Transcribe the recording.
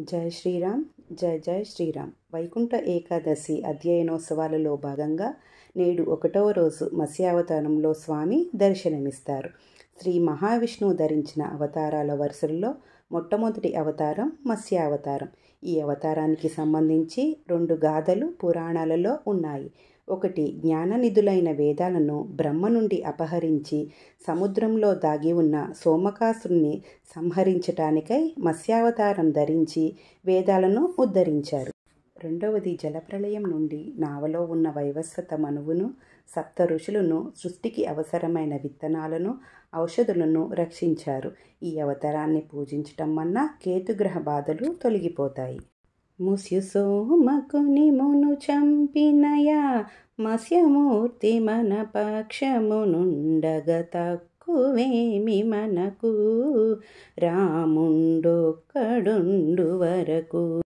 जय श्री राम जय जय श्री राम వైకుంఠ ఏకాదశి అధ్యయనోత్సవాలలో భాగంగా నేడు ఒకటవ రోజు మత్స్యావతారంలో స్వామి దర్శనమిస్తారు. శ్రీ మహావిష్ణువు ధరించిన అవతారాల వరుసల్లో మొట్టమొదటి అవతారం మత్స్యావతారం. ఈ అవతారానికి సంబంధించి రెండు గాథలు పురాణాలలో ఉన్నాయి. ఒకటి జ్ఞాననిధులైన వేదాలను బ్రహ్మ నుండి అపహరించి సముద్రంలో దాగి ఉన్న సోమకాసుని సంహరించటానికై మత్స్యావతారం ధరించి వేదాలను ఉద్ధరించారు. రెండవది జలప్రళయం నుండి నావలో ఉన్న వైవస్వత మనువును సప్త ఋషులను సృష్టికి అవసరమైన విత్తనాలను ఔషధులను రక్షించారు. ఈ అవతారాన్ని పూజించటం వల్ల కేతుగ్రహ బాధలు తొలగిపోతాయి. ముసుసోమకుని మును చంపినయా మత్స్యమూర్తి మన పక్షమునుండగ తక్కువేమి మనకు? రాముండొక్కడుండు వరకు